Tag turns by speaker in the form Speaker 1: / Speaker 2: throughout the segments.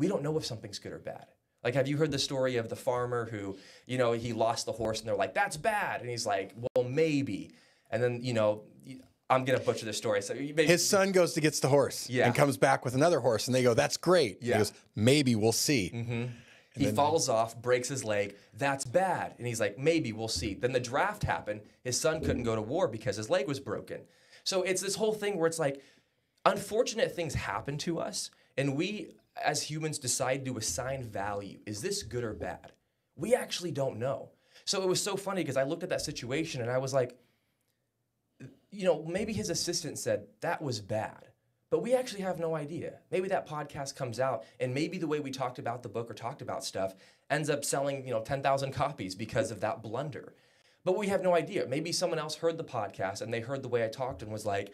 Speaker 1: we don't know if something's good or bad. Like, have you heard the story of the farmer who, you know, he lost the horse and they're like, that's bad. And he's like, well, maybe. And then, you know, I'm going to butcher the story. So maybe,
Speaker 2: His son goes to gets the horse
Speaker 1: Yeah.
Speaker 2: and comes back with another horse, and they go, "That's great."
Speaker 1: Yeah.
Speaker 2: He goes, "Maybe we'll see." Mm-hmm.
Speaker 1: he falls off, breaks his leg. That's bad. And he's like, maybe we'll see. Then the draft happened. His son couldn't go to war because his leg was broken. So it's this whole thing where it's like, unfortunate things happen to us, and we as humans decide to assign value. Is this good or bad? We actually don't know. So it was so funny because I looked at that situation and I was like, you know, maybe his assistant said that was bad, but we actually have no idea. Maybe that podcast comes out, and maybe the way we talked about the book or talked about stuff ends up selling, you know, 10,000 copies because of that blunder. But we have no idea. Maybe someone else heard the podcast and they heard the way I talked and was like,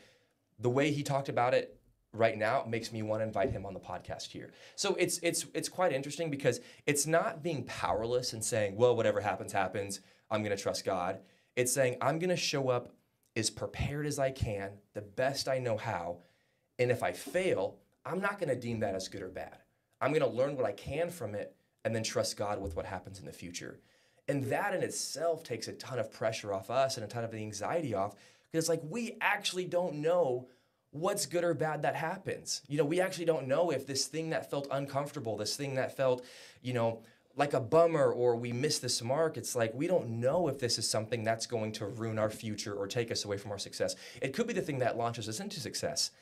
Speaker 1: the way he talked about it right now makes me want to invite him on the podcast here. So it's it's it's quite interesting because it's not being powerless and saying, well, whatever happens happens. I'm going to trust God. It's saying I'm going to show up as prepared as I can, the best I know how, and if I fail, I'm not going to deem that as good or bad. I'm going to learn what I can from it and then trust God with what happens in the future. And that in itself takes a ton of pressure off us and a ton of the anxiety off because it's like we actually don't know what's good or bad that happens. You know, we actually don't know if this thing that felt uncomfortable, this thing that felt, you know, like a bummer or we missed this mark, it's like we don't know if this is something that's going to ruin our future or take us away from our success. It could be the thing that launches us into success.